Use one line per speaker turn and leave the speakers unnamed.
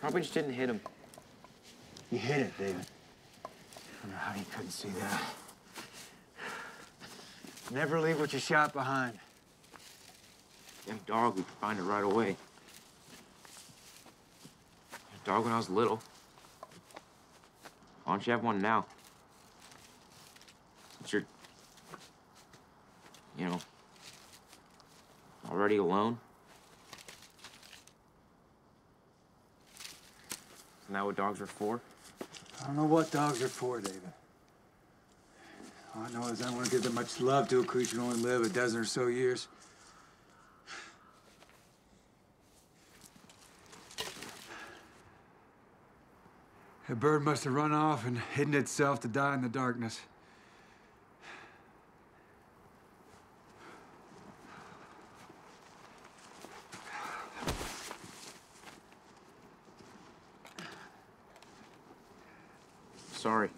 Probably just didn't hit him.
You hit it, David. I don't know how you couldn't see that. Never leave what you shot behind.
Damn dog, we could find it right away. A dog when I was little. Why don't you have one now? Since you're, you know, already alone. Isn't that what dogs are for?
I don't know what dogs are for, David. All I know is I don't want to give that much love to a creature who only live a dozen or so years. A bird must have run off and hidden itself to die in the darkness.
Sorry.